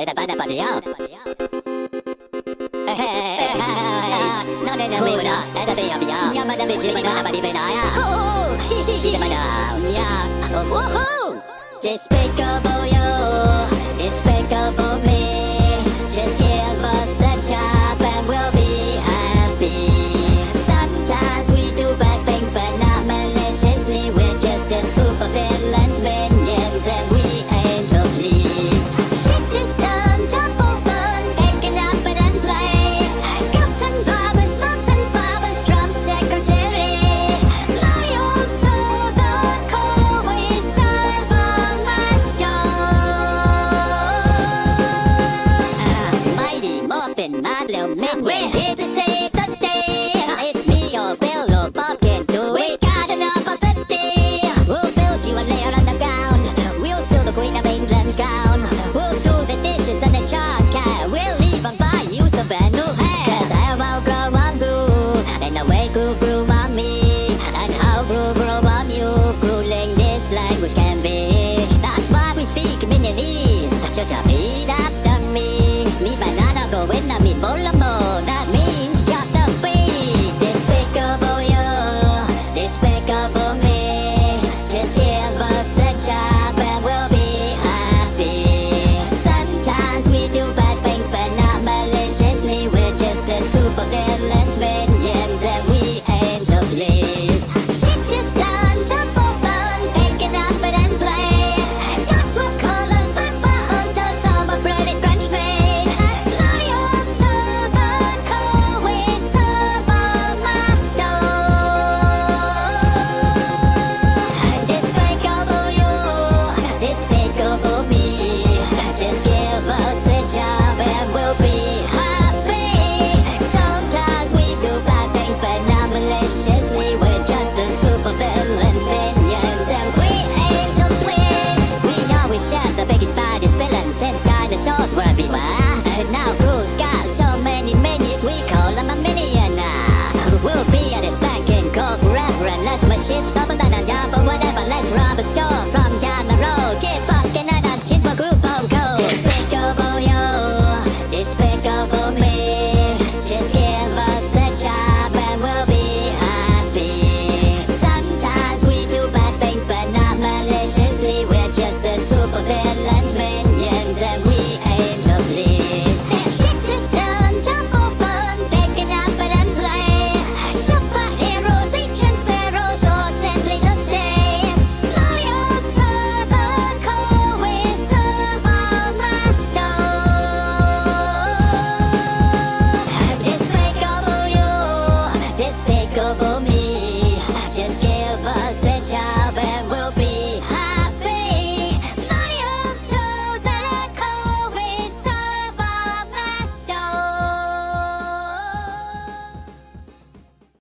Eta bana pa dia. No ne ne muna. Eta be abia. Ya mana be jima na ba di be na ya. Kita mana. Ya. Woohoo! Despicable like a who's got so many minions, we call him a minion. We'll be at his back and call forever unless my ship's